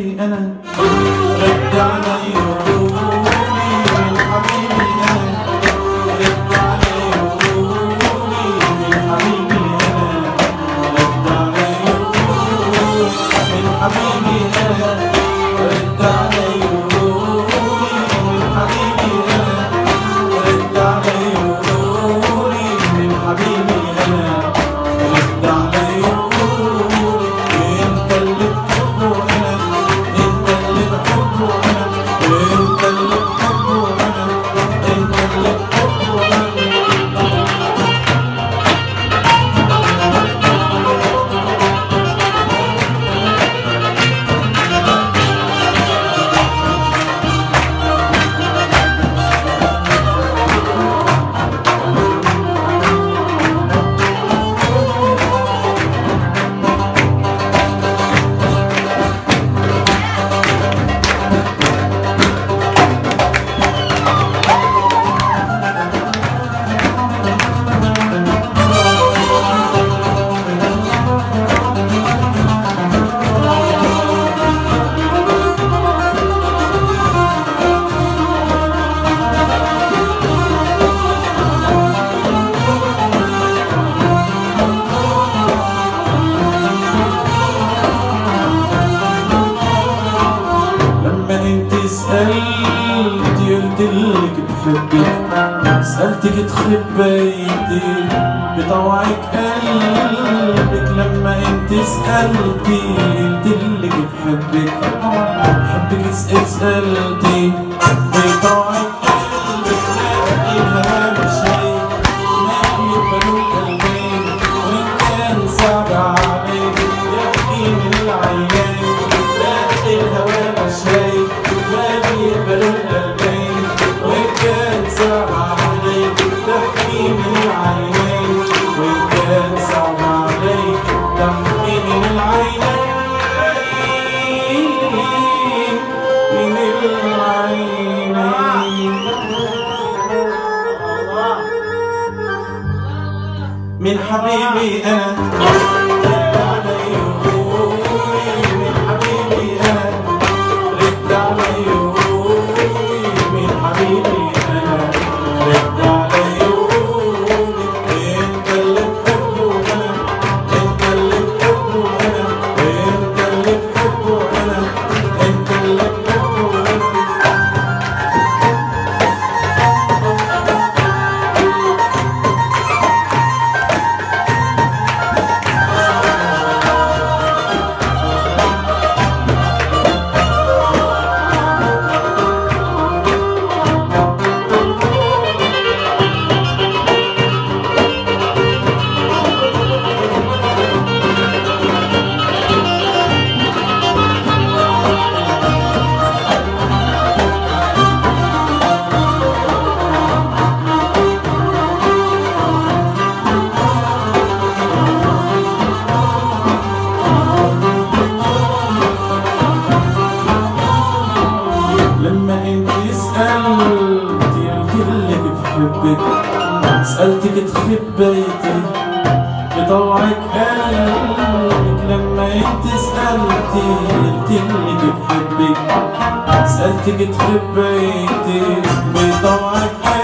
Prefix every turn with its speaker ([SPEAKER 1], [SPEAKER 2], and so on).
[SPEAKER 1] حبيبي أنا. رد علي قلوبي من حبيبي أنا. سألت قلتلك بحبك سألتك تخبيتي بطوعك قلبك لما انت سألتي قلتلك بحبك بحبك سألتي بطوعك قلبك حبك سألتك تخبيتي إيه؟ بطوعك قلبك لما أنت سألتي قلتلي بحبك سألتك تخبيتي إيه؟ بطوعك قلبك